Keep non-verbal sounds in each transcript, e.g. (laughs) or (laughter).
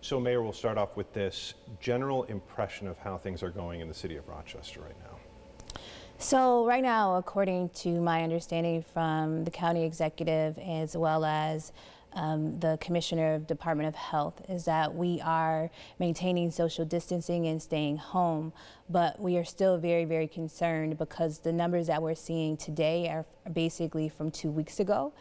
So, Mayor, we'll start off with this general impression of how things are going in the city of Rochester right now. So right now, according to my understanding from the county executive as well as um, the commissioner of Department of Health, is that we are maintaining social distancing and staying home, but we are still very, very concerned because the numbers that we're seeing today are basically from two weeks ago,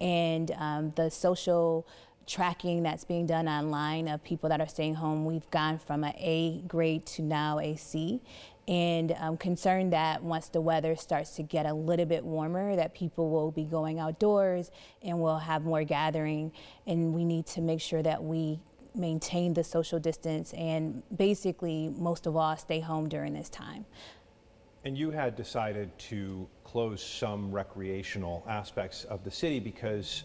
and um, the social tracking that's being done online of people that are staying home, we've gone from an A grade to now a C. And I'm concerned that once the weather starts to get a little bit warmer, that people will be going outdoors and we'll have more gathering. And we need to make sure that we maintain the social distance and basically, most of all, stay home during this time. And you had decided to close some recreational aspects of the city because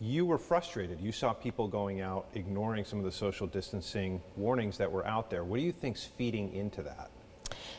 you were frustrated. You saw people going out, ignoring some of the social distancing warnings that were out there. What do you think's feeding into that?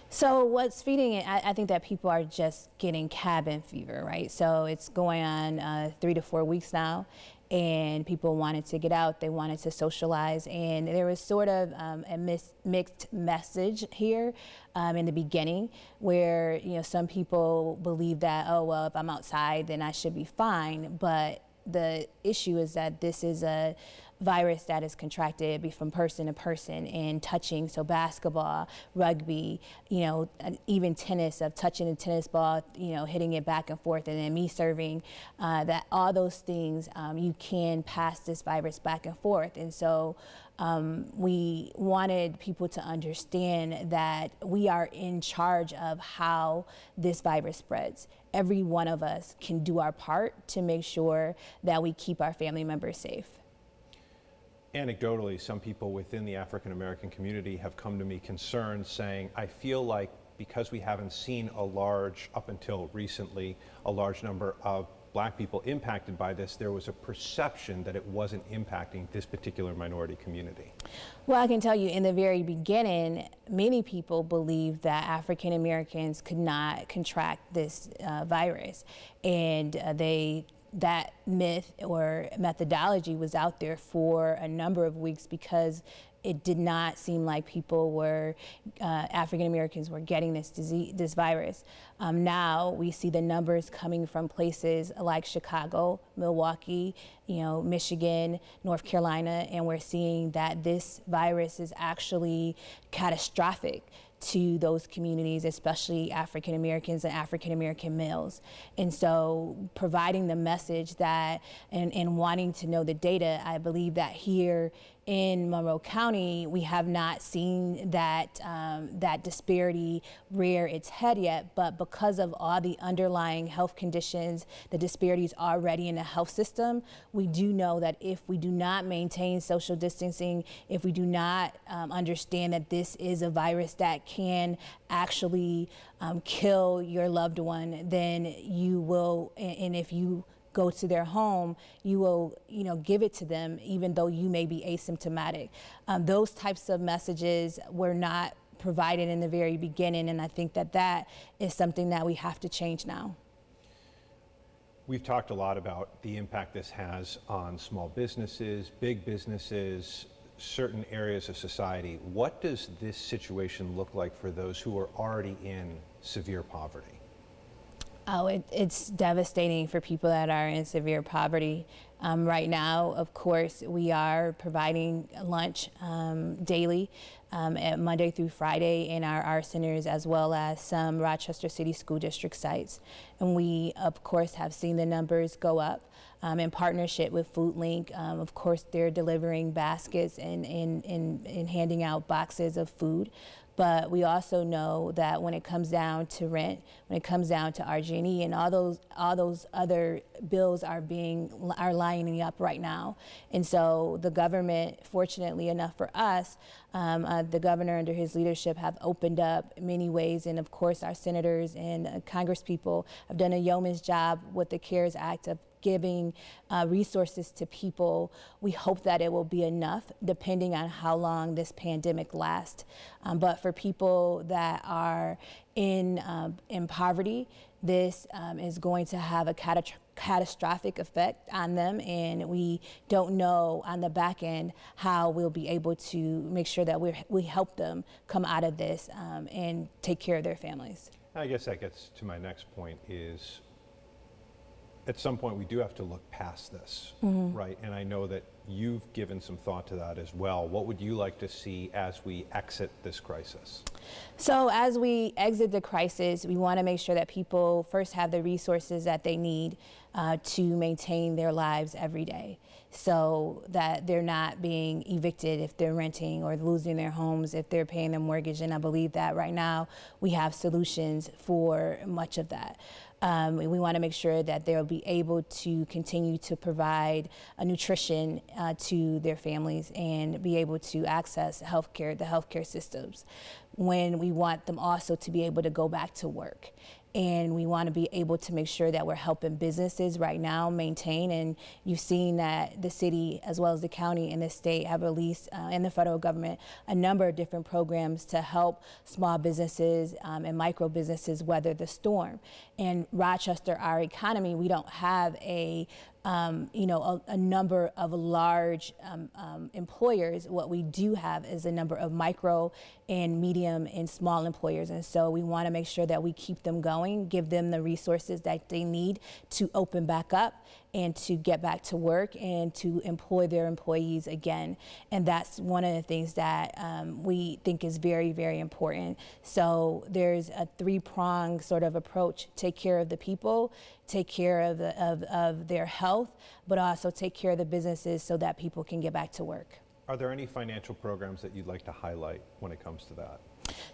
So what's feeding it? I, I, think that people are just getting cabin fever, right? So it's going on uh, three to four weeks now, and people wanted to get out. They wanted to socialize, and there was sort of um, a mis- mixed message here um, in the beginning, where you know some people believe that oh well, if I'm outside, then I should be fine, but the issue is that this is a virus that is contracted be from person to person and touching. So basketball, rugby, you know, even tennis of touching a tennis ball, you know, hitting it back and forth, and then me serving. Uh, that all those things um, you can pass this virus back and forth, and so. Um, we wanted people to understand that we are in charge of how this virus spreads. Every one of us can do our part to make sure that we keep our family members safe. Anecdotally, some people within the African American community have come to me concerned saying, I feel like because we haven't seen a large, up until recently, a large number of black people impacted by this, there was a perception that it wasn't impacting this particular minority community. Well, I can tell you in the very beginning, many people believed that African Americans could not contract this uh, virus. And uh, they that myth or methodology was out there for a number of weeks because it did not seem like people were uh, African Americans were getting this disease, this virus. Um, now we see the numbers coming from places like Chicago, Milwaukee, you know, Michigan, North Carolina, and we're seeing that this virus is actually catastrophic to those communities, especially African Americans and African American males. And so providing the message that and, and wanting to know the data, I believe that here in Monroe County, we have not seen that um, that disparity rear its head yet. But because of all the underlying health conditions, the disparities already in the health system, we do know that if we do not maintain social distancing, if we do not um, understand that this is a virus that can actually um, kill your loved one, then you will, and if you go to their home, you will, you know, give it to them even though you may be asymptomatic. Um, those types of messages were not provided in the very beginning, and I think that that is something that we have to change now. We've talked a lot about the impact this has on small businesses, big businesses, certain areas of society. What does this situation look like for those who are already in severe poverty? Oh, it, it's devastating for people that are in severe poverty. Um, right now, of course, we are providing lunch um, daily um, at Monday through Friday in our R-Centers as well as some Rochester City School District sites. And we, of course, have seen the numbers go up. Um, in partnership with FoodLink. Um, of course, they're delivering baskets and, and, and, and handing out boxes of food. But we also know that when it comes down to rent, when it comes down to RG&E and all those all those other bills are being are lining up right now. And so the government, fortunately enough for us, um, uh, the governor under his leadership have opened up many ways, and of course our senators and uh, congresspeople have done a yeoman's job with the CARES Act of giving uh, resources to people. We hope that it will be enough depending on how long this pandemic lasts. Um, but for people that are in, um, in poverty, this um, is going to have a catastrophic effect on them, and we don't know on the back end how we'll be able to make sure that we we help them come out of this um, and take care of their families. I guess that gets to my next point is at some point we do have to look past this, right? And I know that you've given some thought to that as well. What would you like to see as we exit this crisis? So, as we exit the crisis, we want to make sure that people first have the resources that they need uh, to maintain their lives every day so that they're not being evicted if they're renting or losing their homes if they're paying their mortgage. And I believe that right now we have solutions for much of that. Um, we want to make sure that they'll be able to continue to provide uh, nutrition uh, to their families and be able to access healthcare, the healthcare systems. When we want them also to be able to go back to work and we want to be able to make sure that we're helping businesses right now maintain. And you've seen that the city, as well as the county and the state, have released, uh, and the federal government, a number of different programs to help small businesses um, and micro businesses weather the storm. And Rochester, our economy, we don't have a um, you know, a, a, number of large um, um, employers. What we do have is a number of micro and medium and small employers. And so we want to make sure that we keep them going, give them the resources that they need to open back up and to get back to work and to employ their employees again. And that's one of the things that um, we think is very, very important. So there's a three pronged sort of approach take care of the people, take care of, the, of, of their health, but also take care of the businesses so that people can get back to work. Are there any financial programs that you'd like to highlight when it comes to that?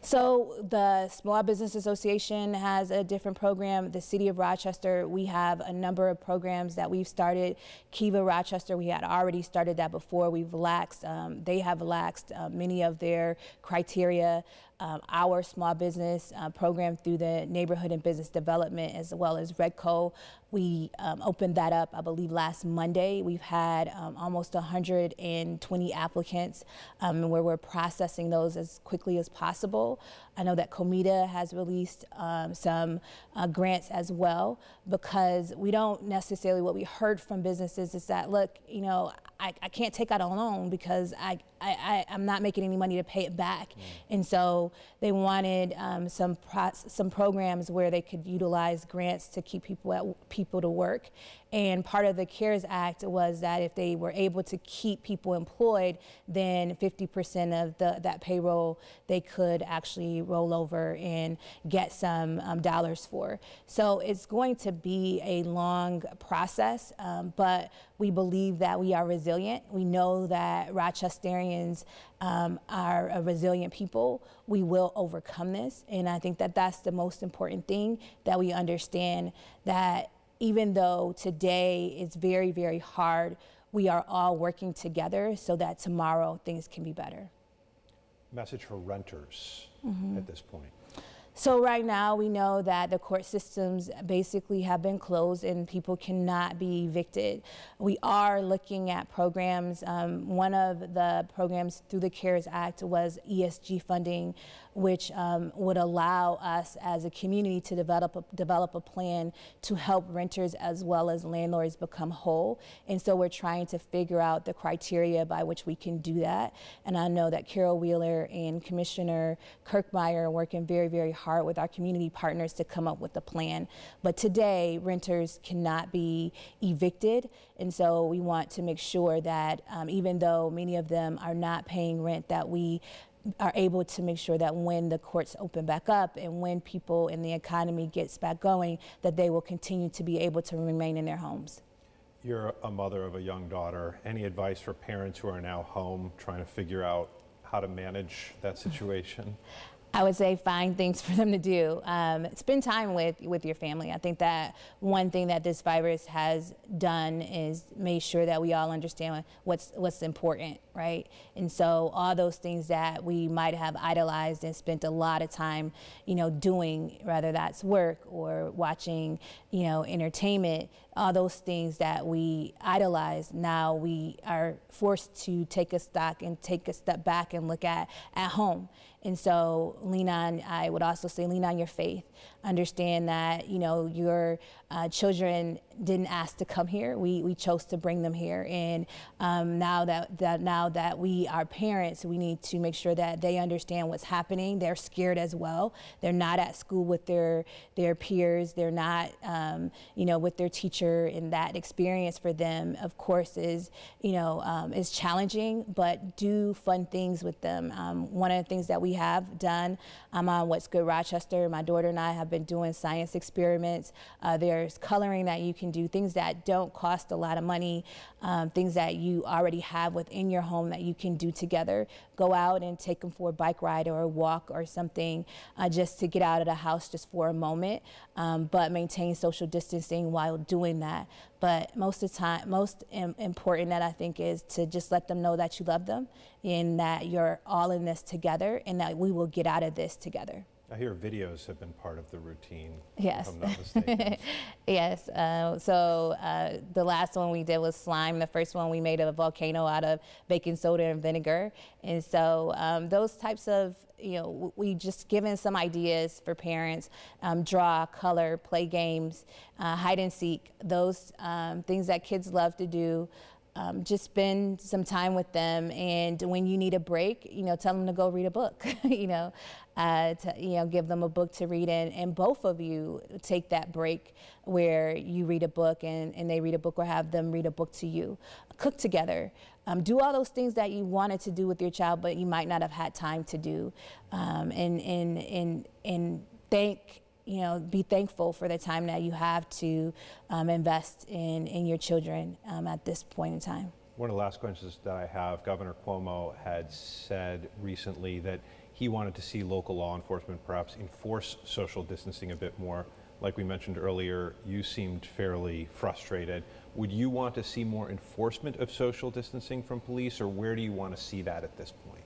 So the Small Business Association has a different program. The City of Rochester, we have a number of programs that we've started. Kiva Rochester, we had already started that before. We've laxed, um, they have laxed uh, many of their criteria. Um, our small business uh, program through the Neighborhood and Business Development as well as REDCO. We um, opened that up, I believe, last Monday. We've had um, almost 120 applicants um, where we're processing those as quickly as possible. I know that Comida has released um, some uh, grants as well because we don't necessarily, what we heard from businesses is that, look, you know, I, I can't take out a loan because I, I, I, am not making any money to pay it back. Mm. And so they wanted um, some, pro- some programs where they could utilize grants to keep people, at, people to work. And part of the CARES Act was that if they were able to keep people employed, then 50% of the, that payroll they could actually roll over and get some um, dollars for. So it's going to be a long process, um, but we believe that we are resilient. We know that Rochesterians um, are a resilient people. We will overcome this. And I think that that's the most important thing that we understand that even though today is very, very hard, we are all working together so that tomorrow things can be better. Message for renters mm-hmm. at this point. So right now we know that the court systems basically have been closed and people cannot be evicted. We are looking at programs. Um, one of the programs through the CARES Act was ESG funding which um, would allow us as a community to develop a, develop a plan to help renters as well as landlords become whole. And so we're trying to figure out the criteria by which we can do that. And I know that Carol Wheeler and Commissioner Kirkmeyer are working very, very hard with our community partners to come up with a plan. But today, renters cannot be evicted. And so we want to make sure that um, even though many of them are not paying rent, that we are able to make sure that when the courts open back up and when people in the economy gets back going, that they will continue to be able to remain in their homes. You're a mother of a young daughter. Any advice for parents who are now home trying to figure out how to manage that situation? (laughs) I would say find things (laughs) for them to do. Um, spend time with with your family. I think that one thing that this virus has done is made sure that we all understand what's what's important right? And so all those things that we might have idolized and spent a lot of time, you know, doing, whether that's work or watching, you know, entertainment, all those things that we idolize, now we are forced to take a stock and take a step back and look at at home. And so lean on, I would also say lean on your faith. Understand that, you know, your uh, children didn't ask to come here. We, we chose to bring them here. And um, now that, that now that we are parents, we need to make sure that they understand what's happening. They're scared as well. They're not at school with their, their peers. They're not, um, you know, with their teacher. And that experience for them, of course, is, you know, um, is challenging, but do fun things with them. Um, one of the things that we have done, I'm on What's Good Rochester. My daughter and I have been doing science experiments. Uh, there's coloring that you can do, things that don't cost a lot of money, um, things that you already have within your home that you can do together. Go out and take them for a bike ride or a walk or something uh, just to get out of the house just for a moment, um, but maintain social distancing while doing that. But most of the time, most Im- important that I think is to just let them know that you love them and that you're all in this together and that we will get out of this together. I hear videos have been part of the routine. Yes. If I'm not mistaken. (laughs) Yes. Uh, so uh, the last one we did was slime. The first one we made a volcano out of baking soda and vinegar. And so um, those types of, you know, we just given some ideas for parents: um, draw, color, play games, uh, hide and seek. Those um, things that kids love to do. Um, just spend some time with them, and when you need a break, you know, tell them to go read a book. (laughs) you know, uh, to you know, give them a book to read, and, and both of you take that break where you read a book and, and they read a book, or have them read a book to you. Cook together. Um, do all those things that you wanted to do with your child, but you might not have had time to do, um, and and and and thank you know, be thankful for the time that you have to um, invest in, in your children um, at this point in time. One of the last questions that I have, Governor Cuomo had said recently that he wanted to see local law enforcement perhaps enforce social distancing a bit more. Like we mentioned earlier, you seemed fairly frustrated. Would you want to see more enforcement of social distancing from police, or where do you want to see that at this point?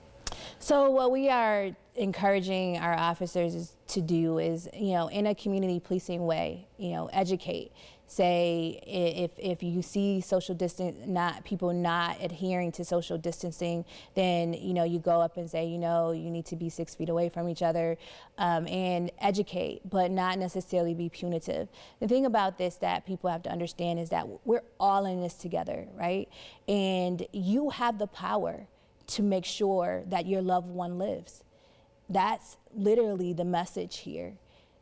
So what we are encouraging our officers to do is, you know, in a community policing way, you know, educate. Say if if you see social distance not people not adhering to social distancing, then you know you go up and say, you know, you need to be six feet away from each other, um, and educate, but not necessarily be punitive. The thing about this that people have to understand is that we're all in this together, right? And you have the power to make sure that your loved one lives. That's literally the message here.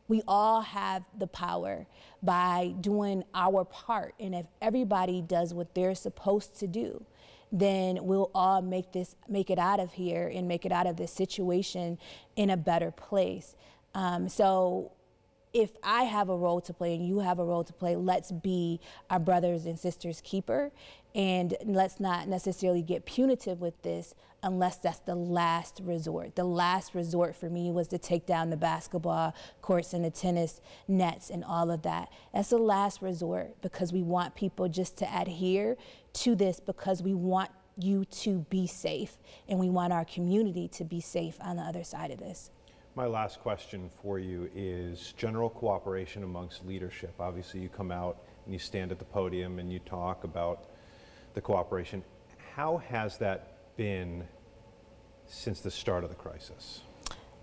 We all have the power by doing our part. And if everybody does what they're supposed to do, then we'll all make this make it out of here and make it out of this situation in a better place. Um, so if I have a role to play and you have a role to play, let's be our brothers and sisters' keeper. And let's not necessarily get punitive with this unless that's the last resort. The last resort for me was to take down the basketball courts and the tennis nets and all of that. That's the last resort because we want people just to adhere to this because we want you to be safe and we want our community to be safe on the other side of this. My last question for you is general cooperation amongst leadership. Obviously, you come out and you stand at the podium and you talk about the cooperation. How has that been since the start of the crisis?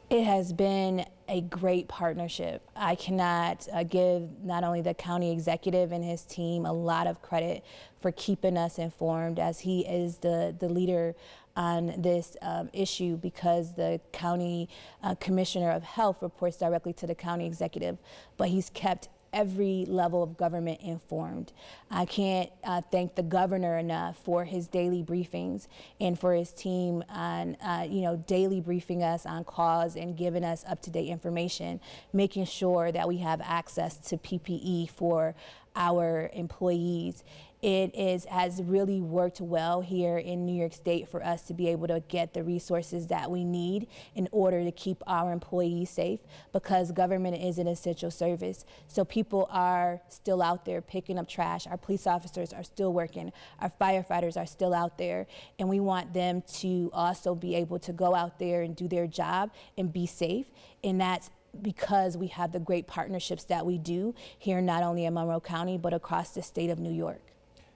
It has been a great partnership. I cannot uh, give not only the county executive and his team a lot of credit for keeping us informed as he is the, the leader on this um, issue because the county uh, commissioner of health reports directly to the county executive, but he's kept every level of government informed. I can't uh, thank the governor enough for his daily briefings and for his team on, uh, you know, daily briefing us on cause and giving us up-to-date information, making sure that we have access to PPE for our employees. It is has really worked well here in New York State for us to be able to get the resources that we need in order to keep our employees safe because government is an essential service. So people are still out there picking up trash. Our police officers are still working. Our firefighters are still out there. And we want them to also be able to go out there and do their job and be safe. And that's because we have the great partnerships that we do here, not only in Monroe County, but across the state of New York.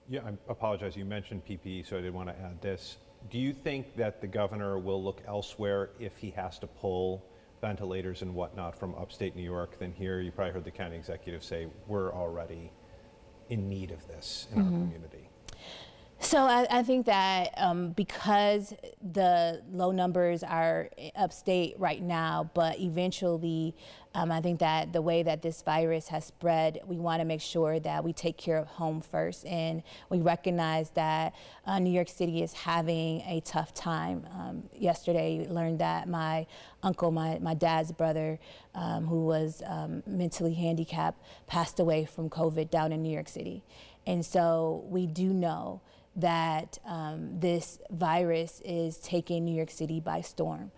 Yeah, I apologize. You mentioned PPE, so I did want to add this. Do you think that the governor will look elsewhere if he has to pull ventilators and whatnot from upstate New York than here? You probably heard the county executive say, we're already in need of this in our community. So I, I think that um, because the low numbers are upstate right now, but eventually, um, I think that the way that this virus has spread, we want to make sure that we take care of home first, and we recognize that uh, New York City is having a tough time. Um, yesterday, we learned that my uncle, my, my dad's brother, um, who was um, mentally handicapped, passed away from COVID down in New York City, and so we do know that um, this virus is taking New York City by storm.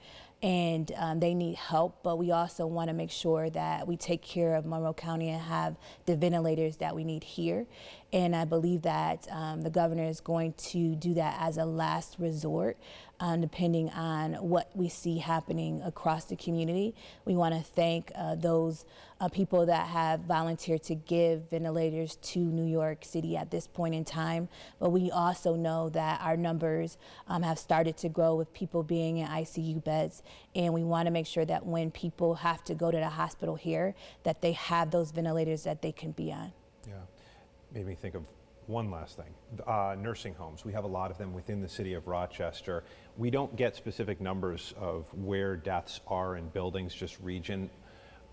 And um, they need help, but we also want to make sure that we take care of Monroe County and have the ventilators that we need here. And I believe that um, the governor is going to do that as a last resort, um, depending on what we see happening across the community. We want to thank uh, those uh, people that have volunteered to give ventilators to New York City at this point in time. But we also know that our numbers um, have started to grow with people being in ICU beds. And we want to make sure that when people have to go to the hospital here, that they have those ventilators that they can be on. Yeah. Made me think of one last thing. Uh, nursing homes. We have a lot of them within the city of Rochester. We don't get specific numbers of where deaths are in buildings, just region.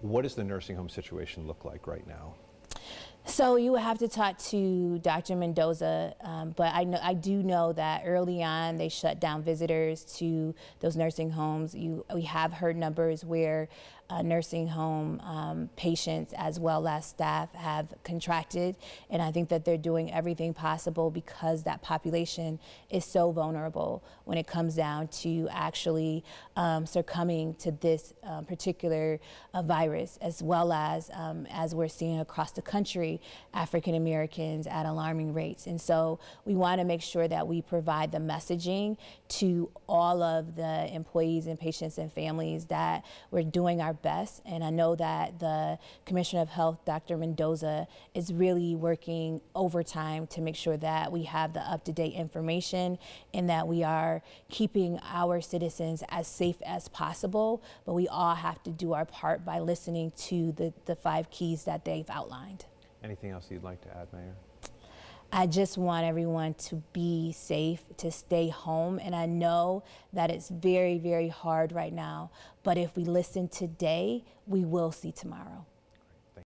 What does the nursing home situation look like right now? So you would have to talk to Dr. Mendoza, um, but I know I do know that early on they shut down visitors to those nursing homes. You, we have heard numbers where uh, nursing home um, patients as well as staff have contracted, and I think that they're doing everything possible because that population is so vulnerable when it comes down to actually um, succumbing to this uh, particular uh, virus, as well as um, as we're seeing across the country, African Americans at alarming rates. And so we want to make sure that we provide the messaging to all of the employees and patients and families that we're doing our best. And I know that the Commissioner of Health, Dr. Mendoza, is really working overtime to make sure that we have the up to date information and that we are keeping our citizens as safe as possible. But we all have to do our part by listening to the, the five keys that they've outlined. Anything else you'd like to add, Mayor? I just want everyone to be safe, to stay home. And I know that it's very, very hard right now. But if we listen today, we will see tomorrow.